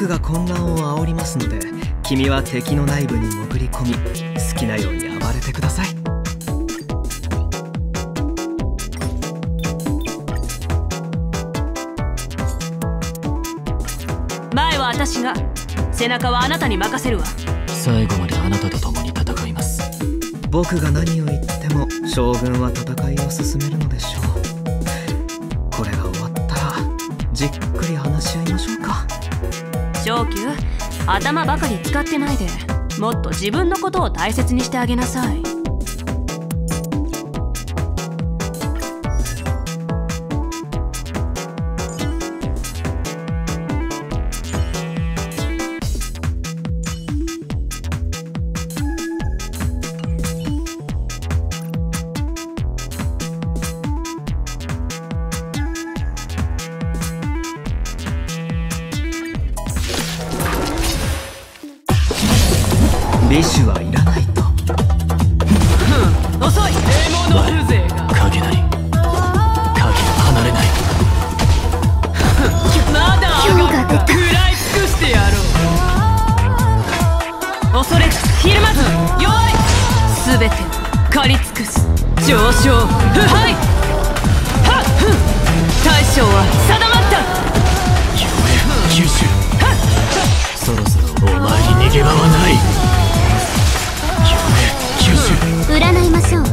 僕が混乱を煽りますので君は敵の内部に潜り込み好きなように暴れてください。前は私が背中はあなたに任せるわ。最後まであなたと共に戦います。僕が何を言っても将軍は戦いを進めるのでしょう昇級。頭ばかり使ってないで。もっと自分のことを大切にしてあげなさい。すべて狩り尽くす上昇。腐敗はっ。ふん。大将は定まった。九州。そろそろお前に逃げ場はない。九州。占いましょう。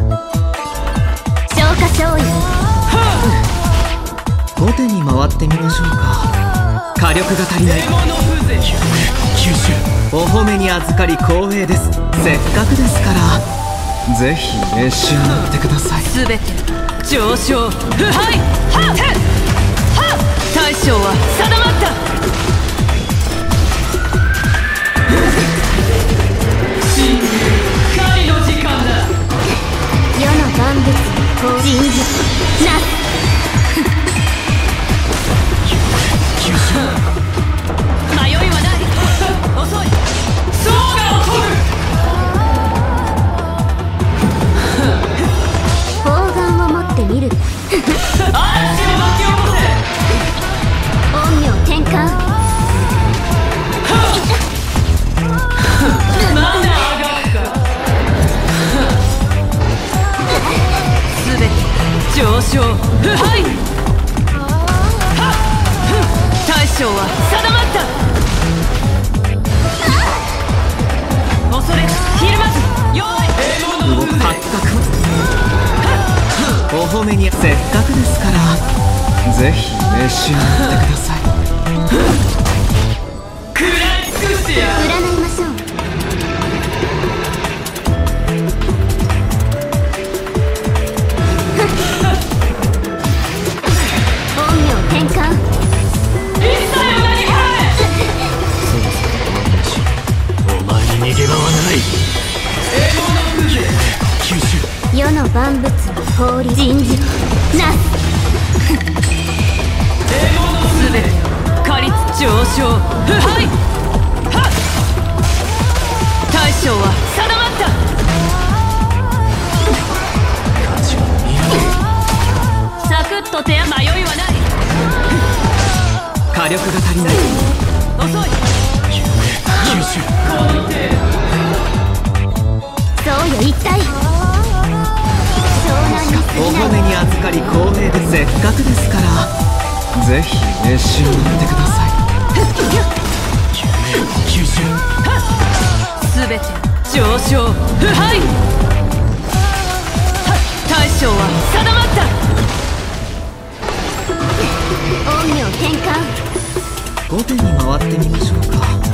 消化勝利後手に回ってみましょうか火力が足りない。九州。お褒めに預かり光栄です。せっかくですからぜひ召し上がってください。すべて上昇。腐敗はっ。はっ。大将はる嵐を巻き起こ陰陽転換せまだあがくか。すべて上昇腐敗はっふ大将は定まった。恐れひるまず弱い動く。八角お褒めにせっかくですからぜひ召し上がってください。上昇腐敗はっ大将は定まった。価値は見サクッと手や迷いはない。火力が足りない。遅い。そうよ一体。湘南にお褒めに預かり光栄ですせっかくですから。ぜひ召し上がってくださいすべて上昇腐敗大将は定まった陰陽転換後手に回ってみましょうか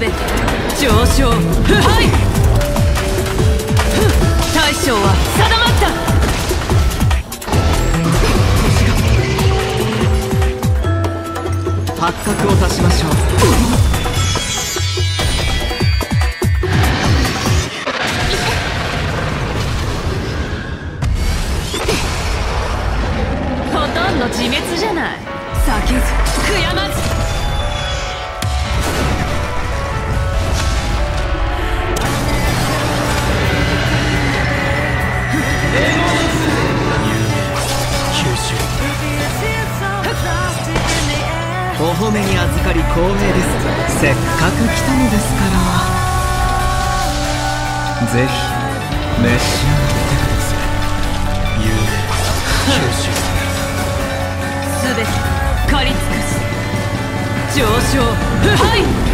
べて上昇。敗大将は定まった。八角を出しましょう。褒めに預かり光栄です。せっかく来たのですから。ぜひ召し上がってください。有名。九州すべて借り尽くし。上昇。はい。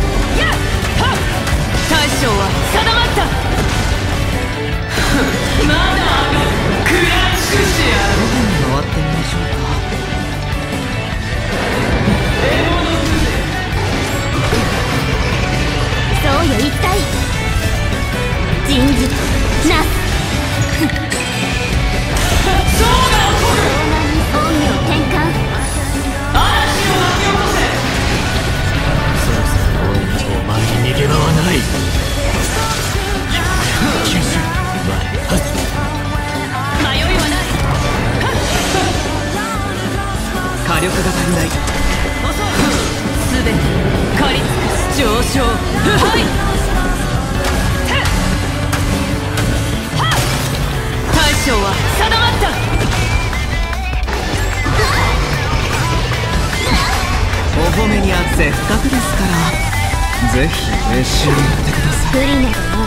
せっかくですからぜひ召し上がってください。不利なるも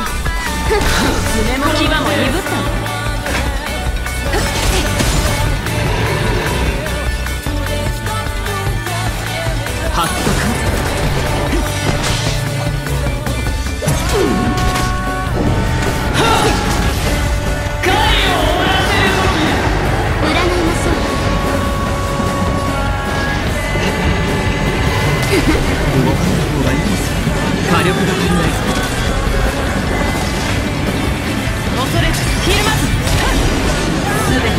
爪も牙も鈍ったわ動かない。方がいいです火力が足りない恐れひるまずすべて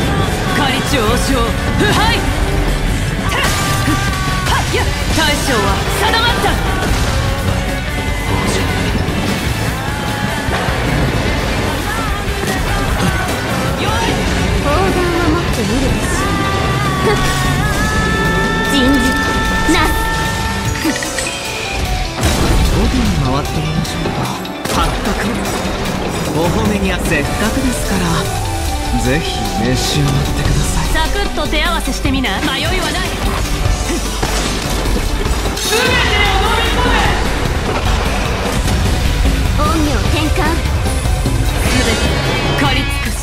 仮上昇腐敗大将は定まったとくお褒めにあせっかくですから。ぜひ召し上がってください。サクッと手合わせしてみな。迷いはない。全てを飲み込め恩義を転換。全て借り尽くす。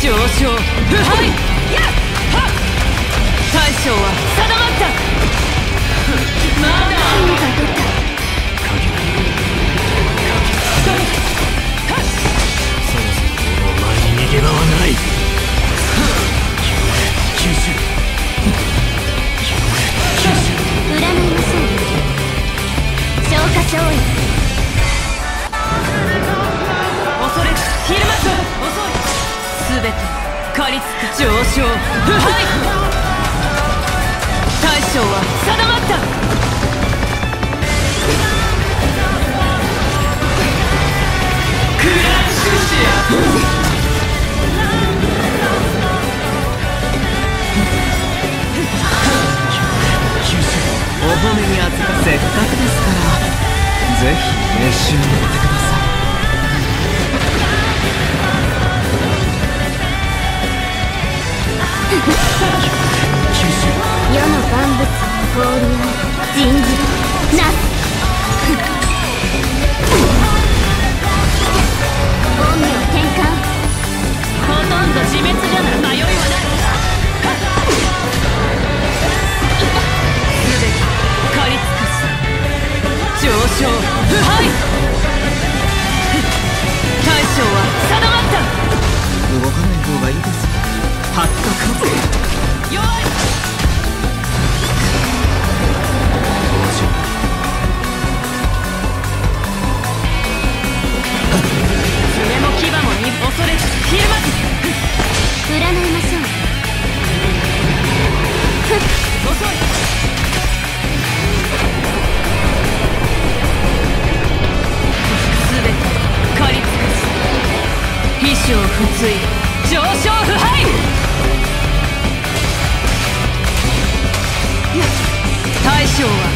上昇。腐敗やっはい。お褒めにあずかせっかくですからぜひ召し上がってください。氷を人事なす весело.